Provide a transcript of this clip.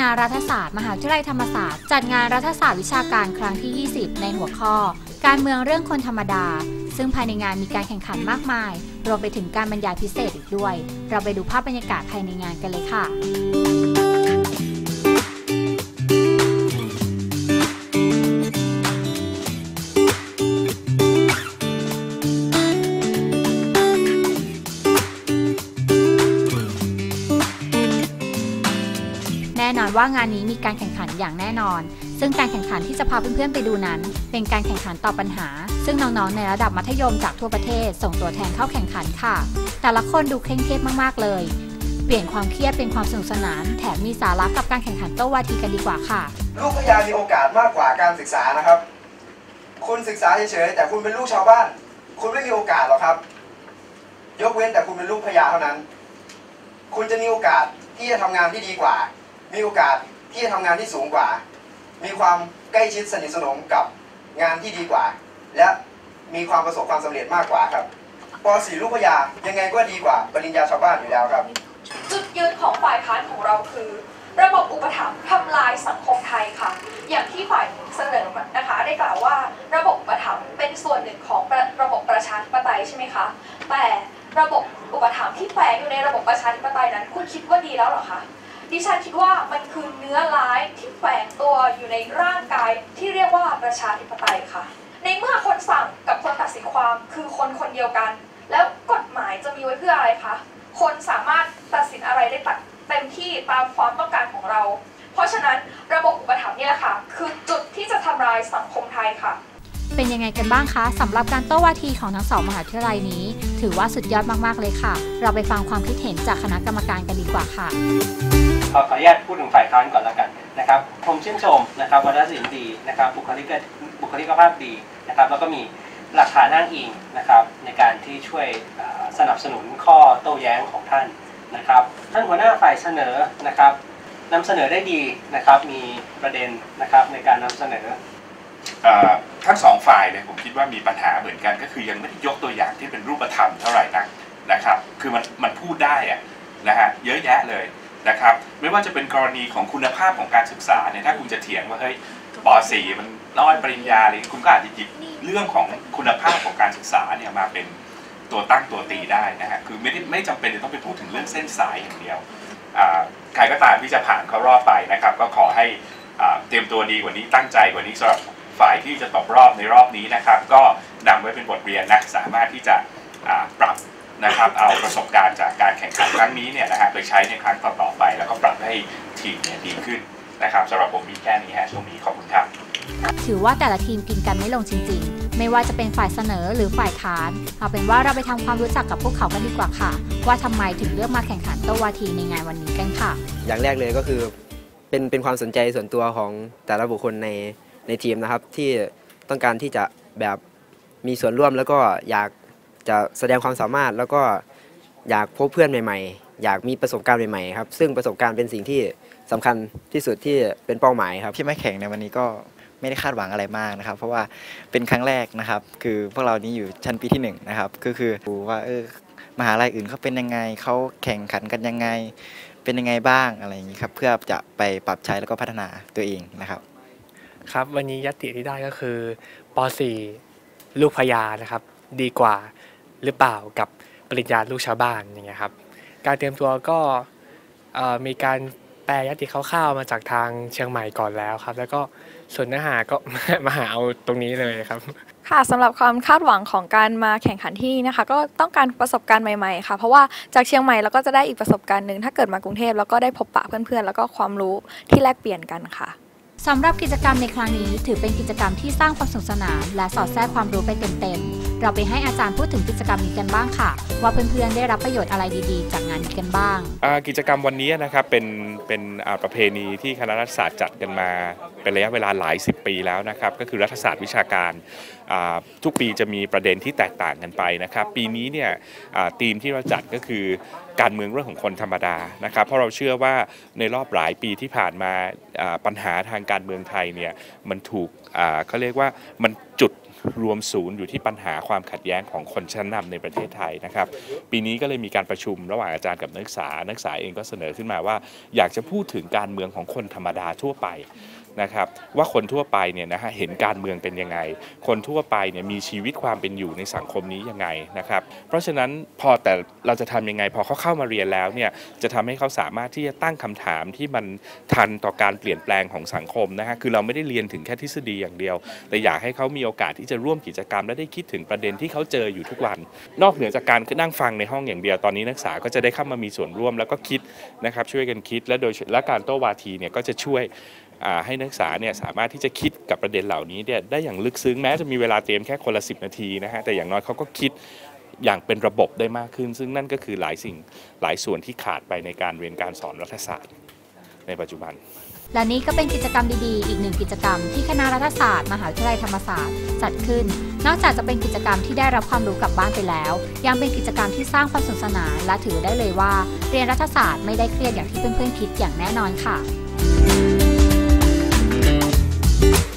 ณารัฐศาสตร์ มหาวิทยาลัยธรรมศาสตร์ จัดงานรัฐศาสตร์วิชาการครั้งที่ 20 ในหัวข้อ การเมืองเรื่องคนธรรมดา ซึ่งภายในงานมีการแข่งขันมากมาย รวมไปถึงการบรรยายพิเศษอีกด้วย เราไปดูภาพบรรยากาศภายในงานกันเลยค่ะ แน่นอนว่างานนี้มีการแข่งขันอย่างแน่นอน ซึ่งการแข่งขันที่จะพาเพื่อนๆไปดูนั้น เป็นการแข่งขันตอบปัญหา ซึ่งน้องๆในระดับมัธยมจากทั่วประเทศ ส่งตัวแทนเข้าแข่งขันค่ะ แต่ละคนดูเคร่งเครียดมากๆเลย เปลี่ยนความเครียดเป็นความสนุกสนาน แถมมีสาระกับการแข่งขันโต้วาทีกันดีกว่าค่ะ ลูกพญามีโอกาสมากกว่าการศึกษานะครับ คุณศึกษาเฉยๆแต่คุณเป็นลูกชาวบ้าน คุณไม่มีโอกาสหรอกครับ ยกเว้นแต่คุณเป็นลูกพญาเท่านั้น คุณจะมีโอกาสที่จะทำงานที่ดีกว่า มีโอกาสที่จะทำงานที่สูงกว่า มีความใกล้ชิดสนิทสนมกับงานที่ดีกว่า และมีความประสบความสำเร็จมากกว่าครับป .4 ลูกพญายังไงก็ดีกว่าปริญญาชาวบ้านอยู่แล้วครับ จุดยืนของฝ่ายค้านของเราคือ ระบบอุปถัมภ์ทำลายสังคมไทยค่ะ อย่างที่ฝ่ายเสนอนะคะ ได้กล่าวว่าระบบอุปถัมภ์เป็นส่วนหนึ่งของระระบบประชาธิปไตยใช่ไหมคะ แต่ระบบอุปถัมภ์ที่แฝงอยู่ในระบบประชาธิปไตยนั้น คุณคิดว่าดีแล้วหรอคะ ดิฉันคิดว่ามันคือเนื้อร้ายที่แฝงตัวอยู่ในร่างกายที่เรียกว่าประชาธิปไตยค่ะ ในเมื่อคนสั่งกับคนตัดสินความคือคนคนเดียวกัน แล้วกฎหมายจะมีไว้เพื่ออะไรคะคนสามารถตัดสินอะไรได้ตัดเต็มที่ตามความต้องการของเรา เพราะฉะนั้นระบบอุปถัมภ์นี่แหละค่ะ คือจุดที่จะทำลายสังคมไทยค่ะเป็นยังไงกันบ้างคะสำหรับการโต้วาทีของทั้งสองมหาวิทยาลัยนี้ ถือว่าสุดยอดมาก ๆ เลยค่ะ เราไปฟังความคิดเห็นจากคณะกรรมการกันดีกว่าค่ะ ขอขออนุญาตพูดถึงฝ่ายค้านก่อนแล้วกันนะครับผมชื่นชมนะครับวรรณศิลป์ดีนะครับบุคลิกบุคลิกภาพดีนะครับแล้วก็มีหลักฐานอ้างอิงนะครับในการที่ช่วยสนับสนุนข้อโต้แย้งของท่านนะครับท่านหัวหน้าฝ่ายเสนอนะครับนำเสนอได้ดีนะครับมีประเด็นนะครับในการนำเสนอเอ่อทั้งสองฝ่ายเนี่ยผมคิดว่ามีปัญหาเหมือนกันก็คือยังไม่ได้ยกตัวอย่างที่เป็นรูปธรรมเท่าไหร่นักนะครับคือมันมันพูดได้อะนะฮะเยอะแยะเลย นะครับไม่ว่าจะเป็นกรณีของคุณภาพของการศึกษาเนี่ยถ้าคุณจะเถียงว่าเฮ้ยป .4 มันน้อยปริญญาอะไรคุณก็อาจจะหยิบเรื่องของคุณภาพของการศึกษาเนี่ยมาเป็นตัวตั้งตัวตีได้นะฮะคือไม่ได้ไม่จำเป็นจะต้องไปพูดถึงเรื่องเส้นสายอย่างเดียวใครก็ตามที่จะผ่านเข้ารอบไปนะครับ ก็ขอให้เตรียมตัวดีกว่านี้ตั้งใจกว่านี้สำหรับฝ่ายที่จะตกรอบในรอบนี้นะครับ ก็นำไว้เป็นบทเรียนนะสามารถที่จะปรับ นะครับเอาประสบการณ์จากการแข่งขันครั้งนี้เนี่ยนะฮะไปใช้ในครั้งต่อๆไป แล้วก็ปรับให้ทีมเนี่ยดีขึ้นนะครับสำหรับผมมีแค่นี้ฮะช่วงนี้ขอบคุณครับถือว่าแต่ละทีมกินกันไม่ลงจริง ๆ ไม่ว่าจะเป็นฝ่ายเสนอหรือฝ่ายค้าน เอาเป็นว่าเราไปทำความรู้จักกับพวกเขากันดีกว่าค่ะ ว่าทำไมถึงเลือกมาแข่งขันโต้วาทีในงานวันนี้กันค่ะ อย่างแรกเลยก็คือเป็นเป็นความสนใจส่วนตัวของแต่ละบุคคลในในทีมนะครับ ที่ต้องการที่จะแบบมีส่วนร่วมแล้วก็อยาก จะแสดงความสามารถแล้วก็อยากพบเพื่อนใหม่ ๆ อยากมีประสบการณ์ใหม่ๆครับซึ่งประสบการณ์เป็นสิ่งที่สำคัญที่สุดที่เป็นเป้าหมายครับที่มาแข่งในวันนี้ก็ไม่ได้คาดหวังอะไรมากนะครับ เพราะว่าเป็นครั้งแรกนะครับ คือพวกเรานี้อยู่ชั้นปีที่หนึ่งนะครับก็คือดูว่าเออมหาลัยอื่นเขาเป็นยังไงเขาแข่งขันกันยังไง เป็นยังไงบ้างอะไรอย่างนี้ครับเพื่อจะไปปรับใช้แล้วก็พัฒนาตัวเองนะครับครับวันนี้ยติที่ได้ก็คือป .4 ลูกพญานะครับ ดีกว่า หรือเปล่ากับปริญญาลูกชาวบ้านอย่างเงี้ยครับการเตรียมตัวก็มีการแปลยติคร่าวๆมาจากทางเชียงใหม่ก่อนแล้วครับ แล้วก็ส่วนเนื้อหาก็มาหาเอาตรงนี้เลยครับ ค่ะสำหรับความคาดหวังของการมาแข่งขันที่นี่นะคะ ก็ต้องการประสบการณ์ใหม่ๆค่ะ เพราะว่าจากเชียงใหม่เราก็จะได้อีกประสบการณ์หนึ่งถ้าเกิดมากรุงเทพแล้วก็ได้พบปะเพื่อนๆ แล้วก็ความรู้ที่แลกเปลี่ยนกันค่ะ สำหรับกิจกรรมในครั้งนี้ถือเป็นกิจกรรมที่สร้างความสนุกสนาน และสอดแทรกความรู้ไปเต็มๆ เราไปให้อาจารย์พูดถึงกิจกรรมนี้กันบ้างค่ะ ว่าเพื่อนๆได้รับประโยชน์อะไรดีๆ จากงานนี้กันบ้าง กิจกรรมวันนี้นะครับเป็นเป็นประเพณีที่คณะรัฐศาสตร์จัดกันมา เป็นระยะเวลาหลายสิบปีแล้วนะครับก็คือรัฐศาสตร์วิชาการ ทุกปีจะมีประเด็นที่แตกต่างกันไปนะครับ ปีนี้เนี่ยธีมที่เราจัดก็คือการเมืองเรื่องของคนธรรมดานะครับ เพราะเราเชื่อว่าในรอบหลายปีที่ผ่านมาปัญหาทางการเมืองไทยเนี่ยมันถูกเขาเรียกว่ามันจุดรวมศูนย์อยู่ที่ปัญหาความขัดแย้งของคนชั้นนำในประเทศไทยนะครับ ปีนี้ก็เลยมีการประชุมระหว่างอาจารย์กับนักศึกษา นักศึกษาเองก็เสนอขึ้นมาว่า อยากจะพูดถึงการเมืองของคนธรรมดาทั่วไป นะครับว่าคนทั่วไปเนี่ยนะฮะเห็นการเมืองเป็นยังไง คนทั่วไปเนี่ยมีชีวิตความเป็นอยู่ในสังคมนี้ยังไงนะครับเพราะฉะนั้นพอแต่เราจะทำยังไง พอเขาเข้ามาเรียนแล้วเนี่ยจะทำให้เขาสามารถที่จะตั้งคำถามที่มันทันต่อการเปลี่ยนแปลงของสังคมนะฮะคือเราไม่ได้เรียนถึงแค่ทฤษฎีอย่างเดียว แต่อยากให้เขามีโอกาสที่จะร่วมกิจกรรมและได้คิดถึงประเด็นที่เขาเจออยู่ทุกวัน นอกเหนือจากการนั่งฟังในห้องอย่างเดียวตอนนี้นักศึกษาก็จะได้เข้ามามีส่วนร่วมแล้วก็คิดนะครับช่วยกันคิดและโดยและการโต้วาทีเนี่ยก็จะช่วย ให้นักศึกษาเนี่ยสามารถที่จะคิดกับประเด็นเหล่านี้เนี่ยได้อย่างลึกซึ้งแม้จะมีเวลาเตรียมแค่คนละ 10 นาทีนะฮะแต่อย่างน้อยเขาก็คิดอย่างเป็นระบบได้มากขึ้น ซึ่งนั่นก็คือหลายสิ่งหลายส่วนที่ขาดไปในการเรียนการสอนรัฐศาสตร์ในปัจจุบัน และนี่ก็เป็นกิจกรรมดีๆ อีกหนึ่งกิจกรรมที่คณะรัฐศาสตร์มหาวิทยาลัยธรรมศาสตร์จัดขึ้น นอกจากจะเป็นกิจกรรมที่ได้รับความรู้กลับบ้านไปแล้ว ยังเป็นกิจกรรมที่สร้างความสนุกสนานและถือได้เลยว่า เรียนรัฐศาสตร์ไม่ได้เครียดอย่างที่เพื่อนๆคิดอย่างแน่นอนค่ะ Thank you.